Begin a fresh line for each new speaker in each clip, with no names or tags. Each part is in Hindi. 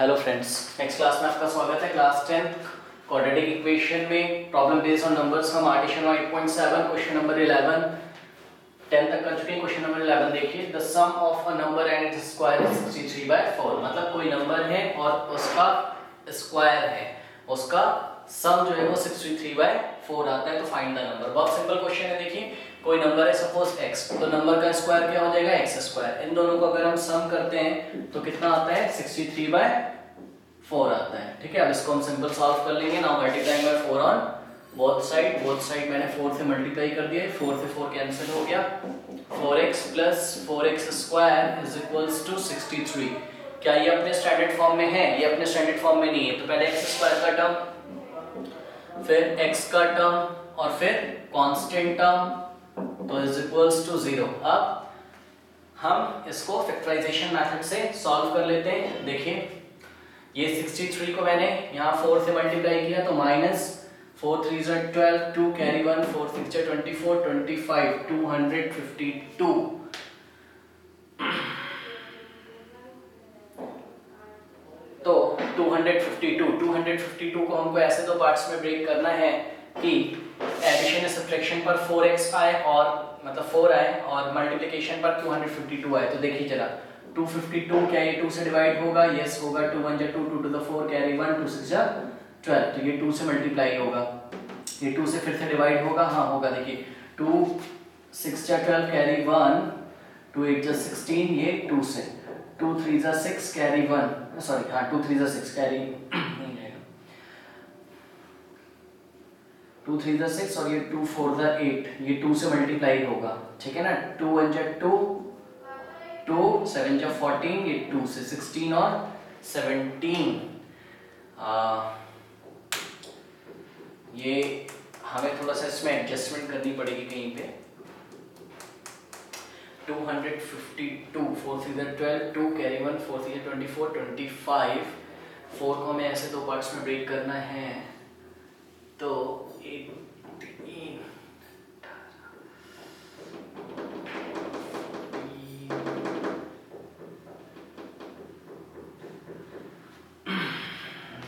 हेलो फ्रेंड्स नेक्स्ट क्लास में आपका स्वागत है। क्लास टेंथ क्वाड्रेटिक इक्वेशन में प्रॉब्लम बेस्ड ऑन नंबर्स हम आर्टिशन 8.7 क्वेश्चन नंबर 11 10 तक कर चुके हैं। क्वेश्चन नंबर 11 देखिए। The sum of a number and its square is 63 by 4 मतलब कोई नंबर है और उसका स्क्वायर है। उसका सम जो है वो 63 by 4 आता है। तो फाइंड द नंबर बहुत सिंपल क्वेश्चन है। देखिए कोई नंबर है सपोज़ x तो नंबर का स्क्वायर क्या हो जाएगा? x स्क्वायर इन दोनों को अगर हम सम करते हैं तो कितना आता है? 63 बाय 4 आता है, ठीक है? अब इसको हम सिंपल सॉल्व कर लेंगे. Now multiplying by 4 on both side both side मैंने 4 से मल्टीप्लाई कर दिया 4 से 4 कैंसिल हो गया. 4x 4x square is equals to 63 क्या ये अपने स्टैंडर्ड फॉर्म में है? ये अपने स्टैंडर्ड फॉर्म में नहीं है. तो पहले x स्क्वायर का टर्म फिर x का टर्म और फिर कांस्टेंट टर्म तो इज़ इक्वल्स टू ज़ीरो अब हम इसको फैक्टराइजेशन मेथड से सॉल्व कर लेते हैं। देखिए, ये 63 को मैंने यहाँ 4 से मल्टीप्लाई किया तो माइनस फोर थ्री जो twelve two carry one four six twenty four twenty five two hundred fifty two तो 252 252 को हमको ऐसे दो पार्ट्स में ब्रेक करना है कि एडिशन या सब्ट्रैक्शन पर 4x आए और मतलब 4 आए और मल्टीप्लिकेशन पर 252 आए तो देखिए जरा। 252 क्या ये 2 से डिवाइड होगा यस होगा 2 1 जा 2 2 टू द 4 कैरी 1 2 6 जा 12 तो ये 2 से मल्टीप्लाई होगा। ये 2 से फिर से डिवाइड होगा हाँ होगा, देखिए। 2 6 जा 12 कैरी 1 2 8 जा 16 ये 2 से। 2 3 जा 6 कैरी 1 सॉरी हाँ 2 3 जा 6 carry two three the six और ये टू फोर द एट ये टू से मल्टीप्लाई होगा, ठीक है ना? टू वन जा टू टू सेवन जा फोर्टीन ये टू से सिक्सटीन और सेवनटीन ये हमें थोड़ा सा इसमें एडजस्टमेंट करनी पड़ेगी कहीं पे। 252 four three twelve two carry one four three twenty four twenty five four को हमें ऐसे दो पार्ट्स में ब्रेक करना है। तो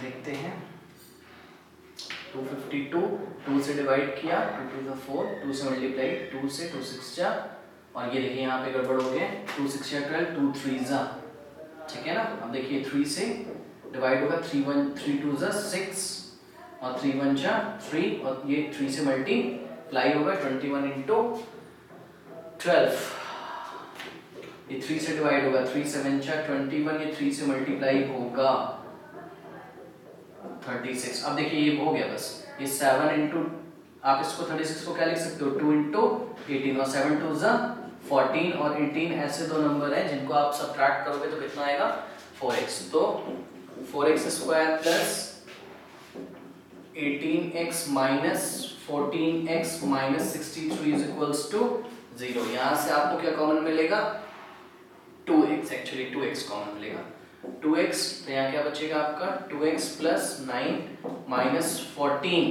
देखते हैं। 252 2 से डिवाइड किया 2 टू द 4 2 से मल्टीप्लाई 2 से 2 6 जा और ये देखिए यहाँ पे गड़बड़ हो गया 2 6 या 12 2 3 जा। ठीक है ना? अब देखिए 3 से डिवाइड होगा 3 1 3 2 जा 6 और थ्री वन जा थ्री और ये थ्री से मल्टीप्लाई होगा ट्वेंटी वन इंटू ट्वेल्व ये थ्री से डिवाइड होगा थ्री सेवन जा ट्वेंटी वन ये थ्री से मल्टीप्लाई होगा। थर्टी सिक्स अब देखिए ये हो गया बस। ये सेवन इंटू आप इसको थर्टी सिक्स को क्या लिख सकते हो? टू इंटू एटीन और सेवन टू ज़ा फोर्टीन और एटीन ऐसे दो नंबर हैं जिनको आप सब्ट्रैक्ट करोगे तो कितना आएगा? फोर एक्स तो four x square plus 18x minus 14x minus 63 is equals to 0 यहाँ से आपको क्या कॉमन मिलेगा? 2x एक्चुअली 2x कॉमन मिलेगा। 2x तो यहाँ क्या बचेगा आपका? 2x plus nine minus fourteen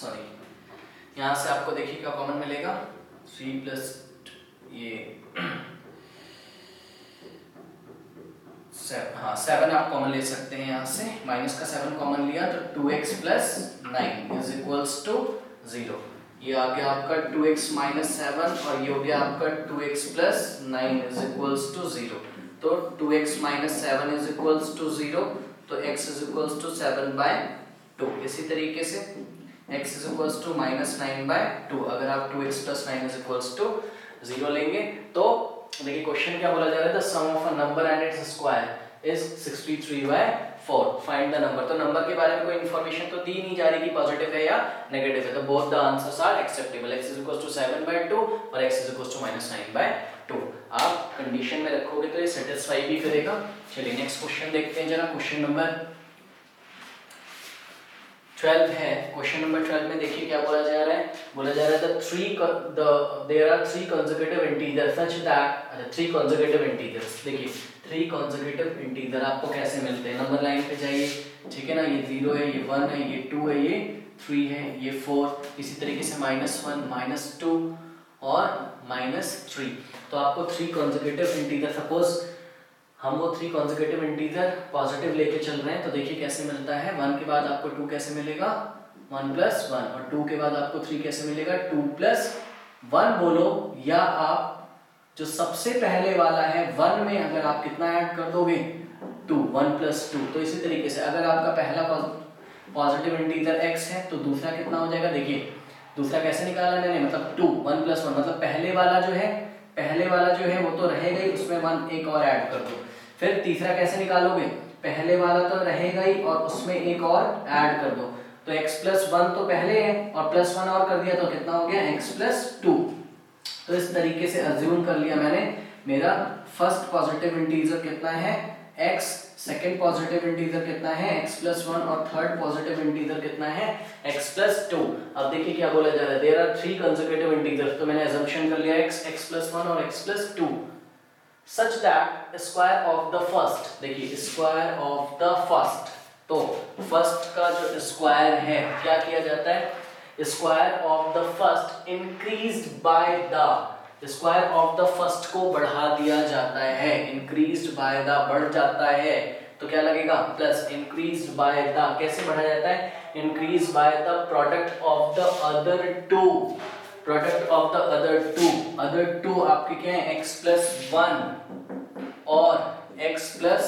sorry यहाँ से आपको देखिए क्या कॉमन मिलेगा? 3 प्लस ये हाँ सेवन आप कॉमन ले सकते हैं यहाँ से। माइनस का सेवन कॉमन लिया तो two x plus nine is equals to zero ये आ गया आपका टू एक्स माइनस सेवन और ये हो गया आपका two x plus nine is equals to zero तो two x minus seven is equals to zero तो x is equals to seven by two इसी तरीके से x is equals to minus nine by two अगर आप two x plus nine is equals to zero लेंगे तो देखिए क्वेश्चन क्या बोला जा रहा है? The sum of a number and its square is 63 by 4 find the number तो नंबर के बारे में कोई इंफॉर्मेशन तो दी नहीं जा रही कि पॉजिटिव है या नेगेटिव है। तो both the answers are acceptable x 7/2 और x 9/2 आप कंडीशन में रखोगे तो ये सेटिस्फाई भी करेगा। चलिए नेक्स्ट क्वेश्चन देखते हैं जरा। क्वेश्चन नंबर 12 है। क्वेश्चन नंबर 12 में देखिए क्या बोला जा रहा है। बोला जा रहा है three the there are three consecutive integers such that अच्छा थ्री कंसेक्यूटिव इंटीजर्स देखिए थ्री कंसेक्यूटिव इंटीजर आपको कैसे मिलते हैं? नंबर लाइन पे जाइए। ठीक है ना? ये ज़ीरो है, ये वन है, ये टू है, ये थ्री है, ये फोर इसी तरीके से माइनस वन माइनस टू और माइनस थ्री तो आपको थ्री कंसेक्यूटिव इंटीजर सपोज़ हम वो थ्री कॉन्जिक्यूटिव इंटीजर पॉजिटिव लेके चल रहे हैं तो देखिए कैसे मिलता है। वन के बाद आपको टू कैसे मिलेगा? वन प्लस वन और टू के बाद आपको थ्री कैसे मिलेगा? टू प्लस वन बोलो, या आप जो सबसे पहले वाला है वन में अगर आप कितना ऐड कर दोगे? टू वन प्लस टू तो इसी तरीके से अगर आपका पहला पॉजिटिव इंटीजर एक्स है तो दूसरा कितना हो जाएगा? देखिए, दूसरा कैसे निकाला मैंने? मतलब टू वन प्लस वन मतलब पहले वाला जो है, पहले वाला जो है, वो तो रहेगा ही उसमें वन एक और ऐड कर दो। फिर तीसरा कैसे निकालोगे? पहले वाला तो रहेगा ही और उसमें एक और ऐड कर दो। तो x प्लस वन तो पहले है और प्लस वन और कर दिया तो कितना हो गया? x प्लस टू तो इस तरीके से अज्यूम कर लिया मैंने। मेरा फ़र्स्ट पॉजिटिव इंटीजर कितना है? x सेकेंड पॉजिटिव इंटीजर कितना है? x प्लस वन और थर्ड पॉजिटिव इंटीजर कितना है? x प्लस टू अब देखिए क्या बोला जा रहा है। There are three consecutive integers तो मैंने अजम्पशन कर लिया x x प्लस वन और x plus two such that square of the first देखिए स्क्वायर ऑफ़ द फ़र्स्ट तो फ़र्स्ट का जो स्क्वायर है, क्या किया जाता है? Square of the first increase by the square of the first को बढ़ा दिया जाता है इंक्रीज बाय द बढ़ जाता है तो क्या लगेगा? प्लस इंक्रीज बाय द कैसे बढ़ा जाता है? Increase by the product of the other two product of the other two other two आपके क्या है? X प्लस वन और x प्लस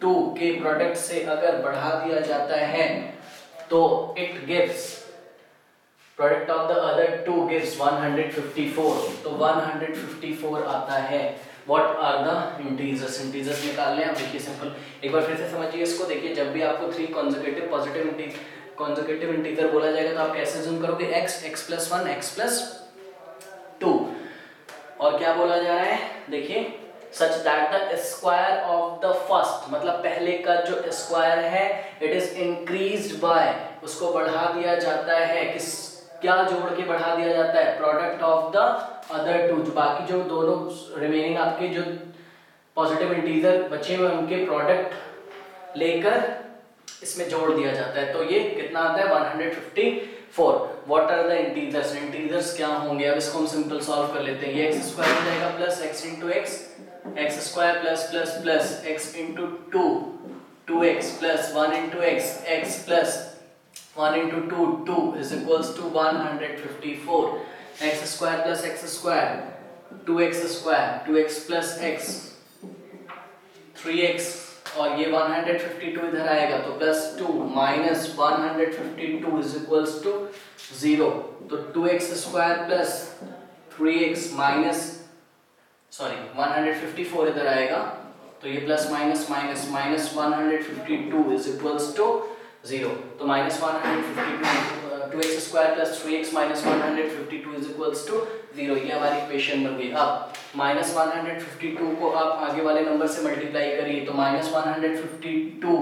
टू के प्रोडक्ट से अगर बढ़ा दिया जाता है तो it gives product of the other two gives 154 तो 154 आता है. What are the integers integers निकाल लें आप, देखिए सिंपल एक बार फिर से समझिए इसको। देखिए, जब भी आपको three conjugative positive integer conjugative integer बोला जाएगा तो आप कैसे जूम करोगे? X x plus one x plus two और क्या बोला जा रहा है? देखिए such that the square of the first मतलब पहले का जो स्क्वायर है इट इज़ इंक्रीज्ड बाय उसको बढ़ा दिया जाता है, किस, क्या जोड़ के बढ़ा दिया जाता है? Product of the other two जो बाकी जो दोनों रिमेनिंग आपके जो पॉजिटिव इंटीजर बचे हुए उनके प्रोडक्ट लेकर इसमें जोड़ दिया जाता है। तो ये कितना आता है? 154 what are the integers integers क्या होंगे? अब इसको हम सिंपल सॉल्व कर लेते हैं। ये x स्क्वायर हो जाएगा plus x into x x square plus plus plus x into 2 2x plus 1 into x x plus 1 into 2 2 is equals to 154 x square plus x square 2x square 2x plus x 3x और ये 152 इधर आएगा तो plus two minus one hundred fifty two is equals to zero तो two x square plus three x minus sorry 154 इधर आएगा तो ये plus minus minus minus 152 is equals to zero तो minus one hundred fifty two two x square plus three x minus one hundred fifty two is equals to zero. ये हमारी इक्वेशन बन गई। अब minus one hundred fifty two को आप आगे वाले नंबर से मल्टीप्लाई करिए तो minus one hundred fifty two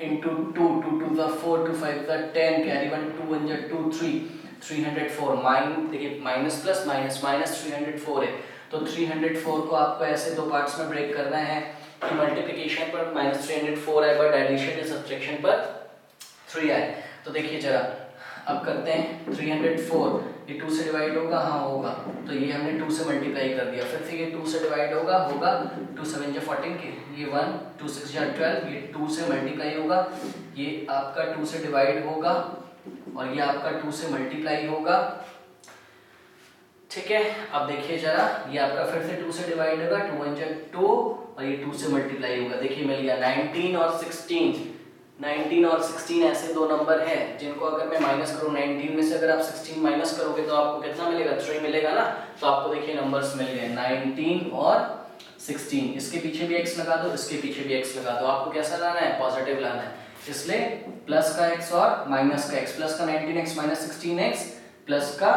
into two two two the four two five the ten carry one two one जब two three three hundred four mine देखिए minus plus minus minus three hundred four है। तो थ्री हंड्रेड फोर को आपको ऐसे दो पार्ट्स में ब्रेक करना है कि मल्टीप्लिकेशन पर माइनस थ्री हंड्रेड फोर आए बट एडिशन या सब्सट्रैक्शन पर थ्री आए। तो देखिए जरा अब करते हैं 304 ये 2 से डिवाइड होगा हाँ होगा। तो ये हमने 2 से मल्टीप्लाई कर दिया। फिर से ये 2 से डिवाइड होगा होगा। 2 सेवन जो फोर्टीन के। ये 1 2 सिक्स जो ट्वेल्व ये 2 से मल्टीप्लाई होगा। ये आपका 2 से डिवाइड होगा। और ये आपका 2 से मल्टीप्लाई होगा। ठीक है? अब देखिए जरा। ये आपका फिर से 2 से डिवाइड होगा। 2 वन जो टू और ये 2 से मल्टीप्लाई होगा। देखिए मिल गया 19 और 16 19 और 16 ऐसे दो नंबर हैं, जिनको अगर मैं माइनस करूँ 19 में से अगर आप 16 माइनस करोगे तो आपको कितना मिलेगा? थ्री मिलेगा ना? तो आपको देखिए नंबर्स मिल गए 19 और 16 इसके पीछे भी x लगा दो, इसके पीछे भी x लगा दो। आपको कैसा लाना है? पॉजिटिव लाना है। इसलिए प्लस का x और माइनस का x प्लस का 19x माइनस 16x प्लस का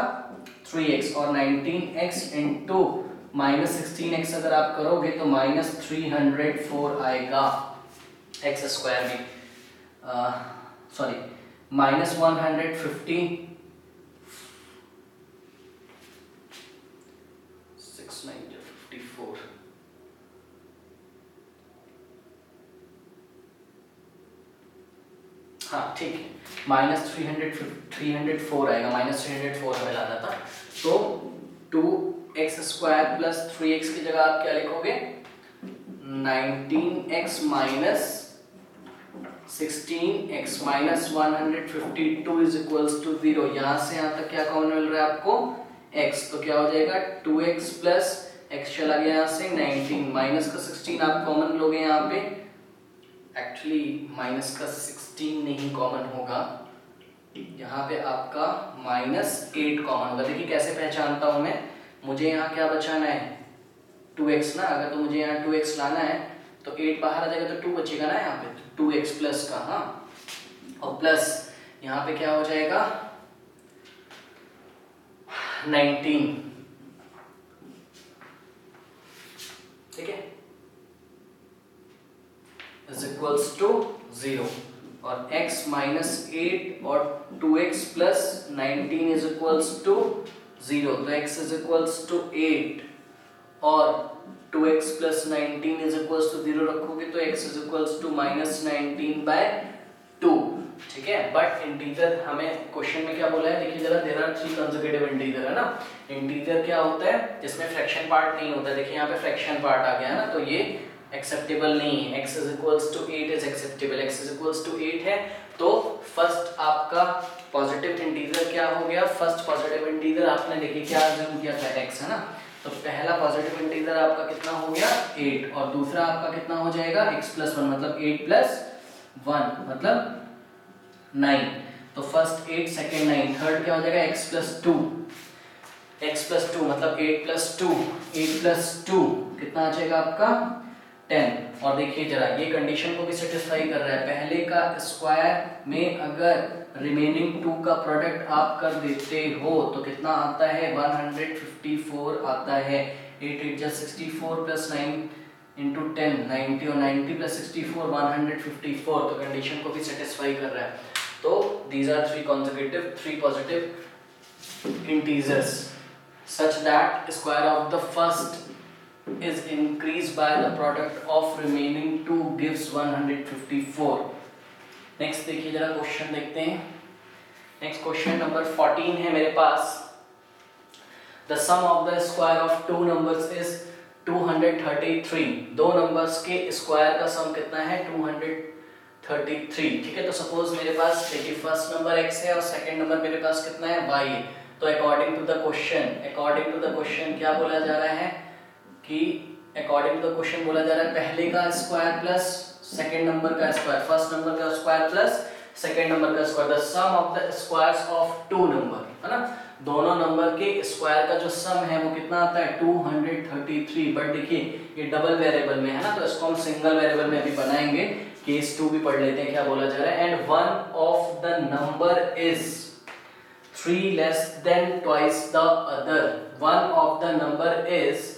3x और 19x इंटू माइनस सिक्सटीन अगर आप करोगे तो माइनस थ्री हंड्रेड फोर आएगा एक्स स्क्वायर में। Sorry minus one hundred fifty six nine fifty four हाँ ठीक है। Minus three hundred three hundred four आएगा। माइनस थ्री हंड्रेड फोर हमें लाना था। तो two x square plus three x की जगह आप क्या लिखोगे? Nineteen x minus sixteen x minus one is equals to zero यहाँ से यहाँ तक क्या कॉमन मिल रहा है आपको? X. तो क्या हो जाएगा? टू एक्स प्लस एक्स चला गया यहाँ से नाइनटीन माइनस का सिक्सटीन आप कॉमन लोगे यहाँ पे? एक्चुअली माइनस का सिक्सटीन नहीं कॉमन होगा। यहाँ पे आपका माइनस एट कॉमन होगा। देखिए कैसे पहचानता हूँ मैं। मुझे यहाँ क्या बचाना है? टू एक्स ना? अगर तो मुझे यहाँ टू एक्स लाना है तो एट बाहर आ जाएगा तो टू बचेगा ना यहाँ पे? टू एक्स प्लस का हाँ? और प्लस यहाँ पे क्या हो जाएगा? नाइनटीन ठीक है? इज़ इक्वल्स टू ज़ीरो और x माइनस एट और two x plus nineteen is equals to zero तो x is equals to eight और 2x plus 19 is equals to 0 रखोगे तो x is equals to minus 19 by 2 ठीक है? बट इंटीजर हमें क्वेश्चन में क्या बोला है? देखिए जरा there are three consecutive integer है ना? इंटीजर क्या होता है? जिसमें फ्रैक्शन पार्ट नहीं होता है। देखिए, यहाँ पे फ्रैक्शन पार्ट आ गया, है ना? तो ये एक्सेप्टेबल नहीं है। X is equals to 8 is acceptable x is equals to 8 है। तो फ़र्स्ट आपका पॉजिटिव इंटीजर क्या हो गया? फ़र्स्ट पॉजिटिव इंटीजर आपने देखिए क्या अज्यूम किया था x, है ना? तो पहला पॉजिटिव इंटीजर आपका कितना हो गया? 8 और दूसरा आपका कितना हो जाएगा? x प्लस वन मतलब 8 प्लस वन मतलब 9 तो फ़र्स्ट 8 सेकेंड 9 थर्ड क्या हो जाएगा? x plus two x plus two मतलब 8 plus two eight plus two कितना आ जाएगा आपका? 10 और देखिए जरा, ये कंडीशन को भी सेटिस्फाई कर रहा है। पहले का स्क्वायर में अगर रिमेनिंग टू का प्रोडक्ट आप कर देते हो तो कितना आता है? 154 आता है। 8864 प्लस 9 into 10 90 और 90 प्लस 64 154 तो कंडीशन को भी सेटिस्फाई कर रहा है। तो these are three consecutive three positive integers such that square of the first is increase by the product of remaining two gives 154 next देखिए जरा क्वेश्चन देखते हैं। नेक्स्ट क्वेश्चन नंबर 14 है मेरे पास। The sum of the square of two numbers is 233 दो नंबर्स के स्क्वायर का सम कितना है? 233 ठीक है तो सपोज़ मेरे पास, देखिए फ़र्स्ट नंबर x है और सेकंड नंबर मेरे पास कितना है? Y है। तो according to the question according to the question क्या बोला जा रहा है? कि अकॉर्डिंग टू द क्वेश्चन बोला जा रहा है, पहले का स्क्वायर प्लस सेकेंड नंबर का स्क्वायर फ़र्स्ट नंबर का स्क्वायर प्लस सेकेंड नंबर का square the sum of the squares of two number है ना? दोनों नंबर के स्क्वायर का जो सम है वो कितना आता है? 233 बट देखिए, ये डबल वेरिएबल में है ना तो इसको हम सिंगल वेरिएबल में अभी बनाएँगे. केस टू भी पढ़ लेते हैं, क्या बोला जा रहा है? And one of the number is three less than twice the other one of the number is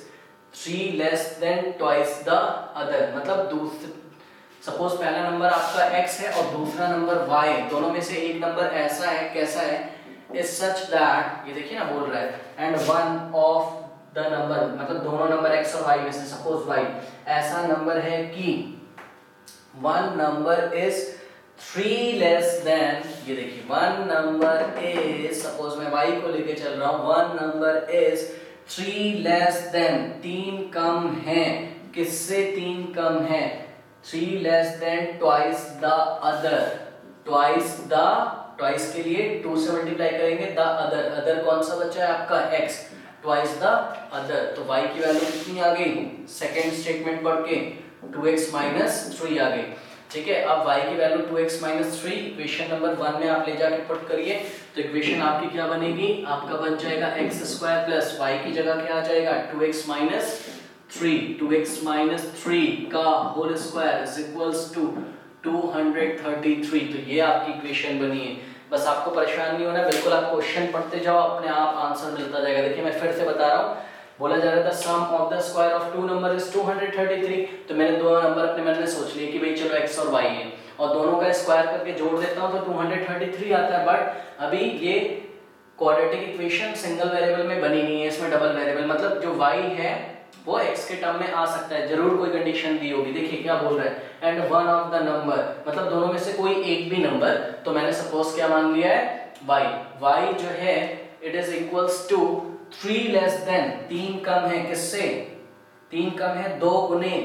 three less than twice the other मतलब दूसरे सपोज़ पहला नंबर आपका x है और दूसरा नंबर y दोनों में से एक नंबर ऐसा है, कैसा है? इज़ सच दैट ये देखिए ना, बोल रहा है। And one of the number मतलब दोनों नंबर x और y में से सपोज़ y ऐसा नंबर है कि one number is three less than ये देखिए वन नंबर इज़ सपोज़ मैं y को लेके चल रहा हूँ one number is three less than तीन कम है। किससे तीन कम है? Three less than twice the other twice the twice के लिए टू से मल्टीप्लाई करेंगे द अदर अदर कौन सा बच्चा है आपका? X. ट्वाइस द अदर तो y की वैल्यू कितनी आ गई? सेकेंड स्टेटमेंट पढ़ के 2x माइनस थ्री आ गई। ठीक है? अब y की value 2x minus three equation number one में आप ले जाके पुट करिए। तो इक्वेशन आपकी क्या बनेगी? आपका बन जाएगा एक्स स्क्वायर प्लस वाई की जगह क्या आ जाएगा? 2x x minus three two x minus three का whole square is equals to two hundred thirty three तो ये आपकी इक्वेशन बनी है। बस आपको परेशान नहीं होना, बिल्कुल आप क्वेश्चन पढ़ते जाओ, अपने आप आंसर मिलता जाएगा। देखिए, मैं फिर से बता रहा हूँ। बोला जा रहा था sum of the square of two number is 233 तो मैंने दोनों नंबर अपने मन में सोच लिए कि भाई चलो x और y है। और दोनों का स्क्वायर करके जोड़ देता हूँ तो 233 आता है। बट अभी ये क्वाड्रेटिक इक्वेशन सिंगल वेरिएबल में बनी नहीं है, इसमें डबल वेरिएबल मतलब जो वाई है वो x के टर्म में आ सकता है। ज़रूर कोई कंडीशन दी होगी। देखिए क्या बोल रहा है। And one of the number मतलब दोनों में से कोई एक भी नंबर तो मैंने सपोज़ क्या मान लिया है? Y. Y जो है it is equals to three less than तीन कम है किससे? तीन कम है दो गुने।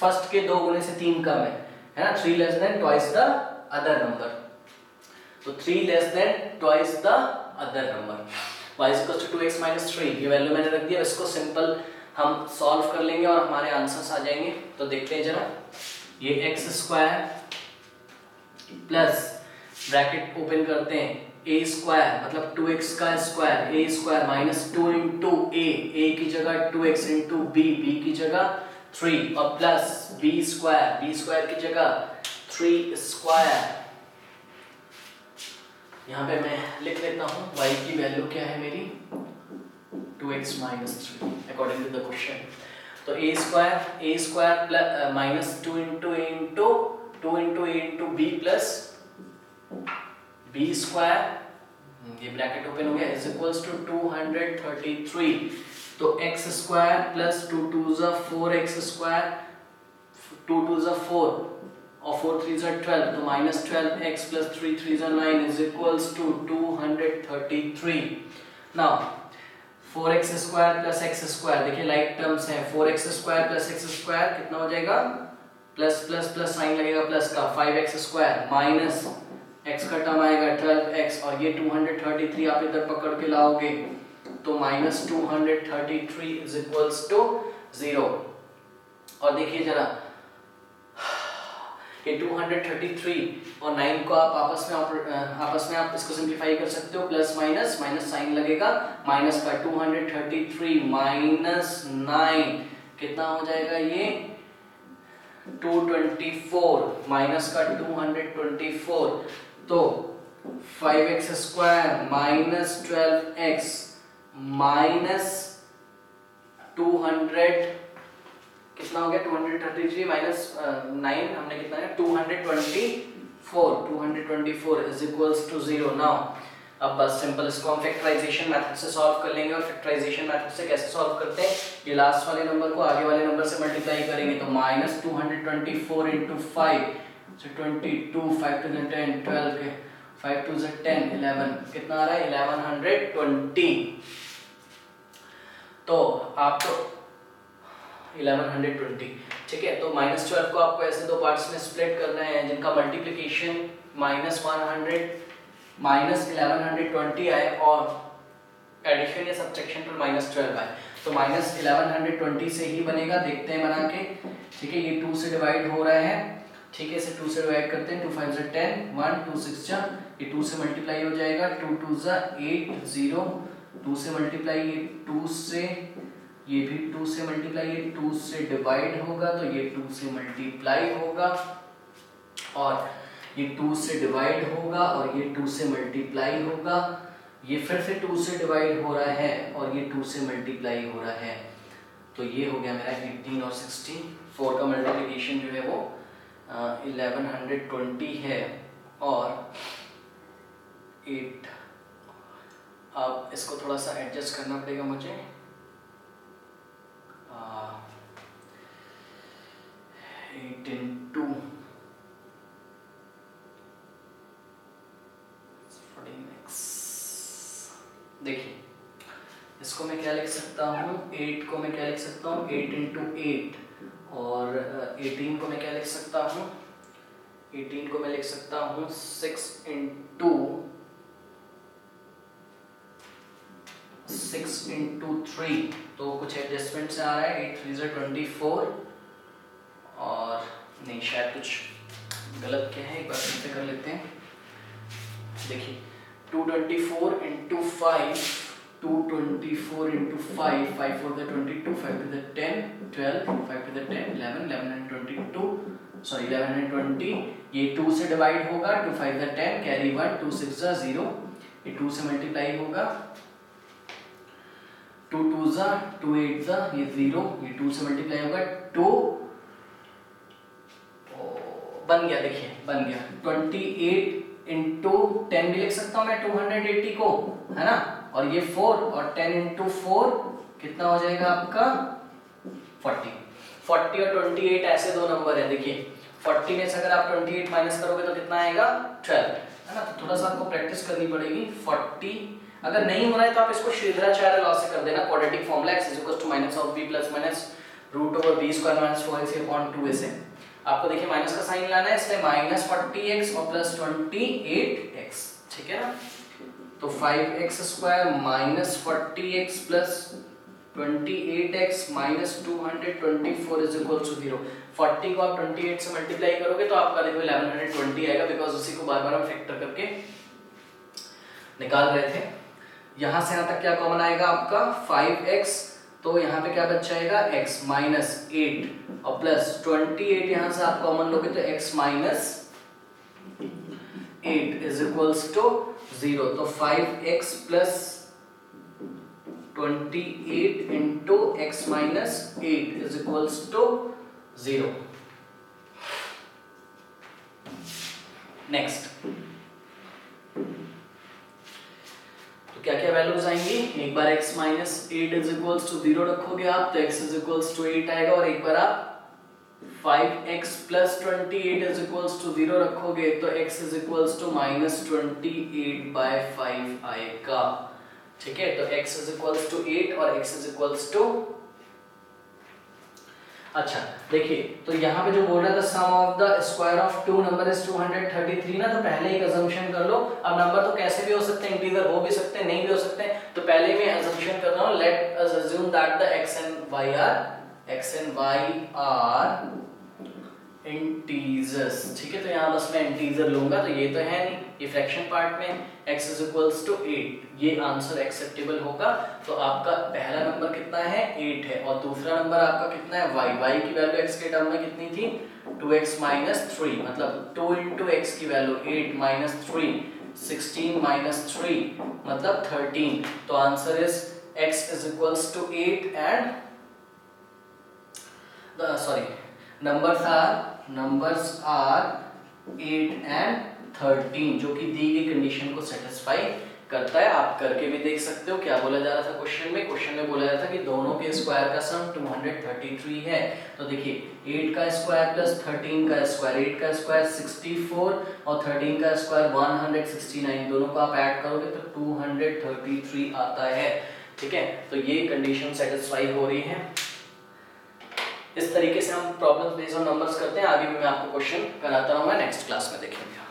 फ़र्स्ट के दो गुने से तीन कम है। है ना? Three less than twice the other number तो three less than twice the other number y equal to 2x minus 3 ये वैल्यू मैंने रख दिया। इसको सिंपल हम सॉल्व कर लेंगे और हमारे आंसर्स आ जाएँगे। तो देखते हैं जरा। ये x square plus bracket open करते हैं। ए स्क्वायर मतलब टू एक्स का square a square minus two into a a की जगह two x into b b की जगह थ्री और plus b square b square की जगह थ्री स्क्वायर यहाँ पे मैं लिख लेता हूँ, y की वैल्यू क्या है मेरी? Two x minus three according to the question तो a square a square plus minus two into a into two into a into b plus b square ये ब्रैकेट ओपन हो गया is equals to two hundred thirty three तो x square plus two two ज़ा four x square two two ज़ा फोर और फोर थ्री ज़ा ट्वेल्व तो minus twelve x plus three three ज़ा nine is equals to two hundred thirty three now four x square plus x square. देखिए, लाइक टर्म्स हैं। Four x square plus x square कितना हो जाएगा? प्लस प्लस प्लस साइन लगेगा प्लस का। Five x square minus x का टर्म आएगा ट्वेल्व एक्स। और ये टू हंड्रेड थर्टी थ्री आप इधर पकड़ के लाओगे तो minus two hundred thirty three is equals to zero. और देखिए जरा ये 233 और 9 को आप आपस में आप आपस में आप इसको सिंप्लीफाई कर सकते हो प्लस माइनस माइनस साइन लगेगा माइनस का 233 माइनस 9 कितना हो जाएगा ये? 224 माइनस का 224 तो 5x square minus twelve x minus two hundred कितना हो गया 233 माइनस नाइन हमने कितना है? 224 224 is equals to zero now अब बस सिंपल इसको हम फैक्टराइजेशन मेथड से सॉल्व कर लेंगे और फैक्टराइजेशन मेथड से कैसे सॉल्व करते हैं? ये लास्ट वाले नंबर को आगे वाले नंबर से मल्टीप्लाई करेंगे तो minus two hundred twenty four into five twenty two five two ten twelve five two ten eleven कितना आ रहा है? इलेवन हंड्रेड ट्वेंटी तो आप तो 1120 ठीक है? तो माइनस ट्वेल्व को आपको ऐसे दो पार्ट्स में स्प्लिट करना है, जिनका multiplication minus one hundred minus eleven hundred twenty आए और एडिशन या सब्ट्रैक्शन पर माइनस ट्वेल्व आए। तो माइनस इलेवन हंड्रेड ट्वेंटी से ही बनेगा, देखते हैं बना के, ठीक है? ये टू से डिवाइड हो रहा है, ठीक है? इसे टू से डिवाइड करते हैं टू फाइव ज़ा टेन वन टू सिक्स जा, ये टू से मल्टीप्लाई हो जाएगा टू टू ज़ा एट ज़ीरो टू से मल्टीप्लाई ये टू से ये भी टू से मल्टीप्लाई ये टू से डिवाइड होगा तो ये टू से मल्टीप्लाई होगा, और ये टू से डिवाइड होगा, और ये टू से मल्टीप्लाई होगा। ये फिर से टू से डिवाइड हो रहा है, और ये टू से मल्टीप्लाई हो रहा है। तो ये हो गया मेरा एटीन और सिक्सटीन फोर का मल्टीप्लीकेशन जो है वो इलेवन हंड्रेड ट्वेंटी है, और एट अब इसको थोड़ा सा एडजस्ट करना पड़ेगा मुझे। एट इंटू देखिए, इसको मैं क्या लिख सकता हूँ? एट को मैं क्या लिख सकता हूँ? एट इंटू एट और एटीन को मैं क्या लिख सकता हूँ? एटीन को मैं लिख सकता हूँ six into six into three तो कुछ एडजस्टमेंट से आ रहा है। एट थ्री ट्वेंटी फोर और नहीं, शायद कुछ गलत क्या है? एक बार फिर से कर लेते हैं। देखिए two twenty four into five two twenty four into five five four twenty two five two the twelve five two the eleven eleven and twenty two sorry eleven and twenty ये टू से डिवाइड होगा two five the ten carry one two six zero ये टू से मल्टीप्लाई होगा। टू टू ज़ा टू एट ज़ा ये ज़ीरो ये टू से मल्टीप्लाई होगा। टू बन गया, देखिए, बन गया। ट्वेंटी एट इंटू टेन भी लिख सकता हूँ मैं टू हंड्रेड एट्टी को, है ना? और ये फोर और टेन इंटू फोर कितना हो जाएगा आपका? फोर्टी फोर्टी और ट्वेंटी एट ऐसे दो नंबर है, देखिए। फोर्टी में से अगर आप ट्वेंटी एट माइनस करोगे तो कितना आएगा? ट्वेल्व है ना? तो थोड़ा सा आपको प्रैक्टिस करनी पड़ेगी। फोर्टी अगर नहीं हो रहा है तो आप इसको श्रीधराचार्य लॉ से कर देना quadratic formula x b plus minus root over b square minus four upon two ऐसे आपको देखिए माइनस का साइन लाना है इसलिए माइनस फोर्टी एक्स और प्लस ट्वेंटी एट एक्स ठीक है ना? तो five x square minus forty x plus twenty eight x minus two hundred twenty four is equal to zero forty को आप ट्वेंटी एट से मल्टीप्लाई करोगे तो आपका देखो इलेवन हंड्रेड ट्वेंटी आएगा बिकॉज़ उसी को बार बार हम फैक्टर करके निकाल रहे थे। यहाँ से यहाँ तक क्या कॉमन आएगा आपका? फाइव एक्स तो यहाँ पे क्या बच जाएगा? x माइनस एट और प्लस ट्वेंटी एट यहाँ से आप कॉमन लोगे तो x minus eight is equals to zero तो five x plus twenty eight into x minus eight is equals to zero next क्या क्या वैल्यूज़ आएँगी? एक बार x minus eight is equals to zero रखोगे आप तो x is equals to eight आएगा, और एक बार आप 5x plus twenty eight is equals to zero रखोगे तो x is equals to minus twenty eight by five आएगा। ठीक है? तो x is equals to eight और x इज़ इक्वल्स टू अच्छा देखिए तो यहाँ पे जो बोल रहा था sum of the square of two number is 233 ना तो पहले एक अजम्पशन कर लो। अब नंबर तो कैसे भी हो सकते हैं इंटीजर हो भी सकते हैं, नहीं भी हो सकते हैं तो पहले मैं अजम्पशन कर रहा हूँ let us assume that the x and y are x and y are integers ठीक है? तो यहाँ बस मैं इंटीजर लूँगा तो ये तो है नहीं। ये फ्रैक्शन पार्ट में x इज़ इक्वल्स टू 8 ये आंसर एक्सेप्टेबल होगा? तो आपका पहला नंबर कितना है? 8 है। और दूसरा नंबर आपका कितना है? y. y की वैल्यू x के टर्म में कितनी थी? 2x 3 मतलब 2 into x की वैल्यू 8 minus 3 16 minus 3 मतलब 13 तो answer is x is equals to 8 and the sorry. Numbers are numbers are 8 13 जो कि दी गई कंडीशन को सेटिस्फाई करता है। आप करके भी देख सकते हो क्या बोला जा रहा था क्वेश्चन में? क्वेश्चन में बोला जा रहा था कि दोनों के स्क्वायर का सम 233 है। तो देखिए 8 का स्क्वायर प्लस 13 का स्क्वायर 8 का स्क्वायर 64 और 13 का स्क्वायर 169 दोनों को आप ऐड करोगे तो 233 आता है। ठीक है? तो ये कंडीशन सेटिस्फाई हो रही है। इस तरीके से हम प्रॉब्लम्स बेस्ड ऑन नंबर्स करते हैं। आगे भी मैं आपको क्वेश्चन कराता रहूँगा। नेक्स्ट क्लास में देखेंगे।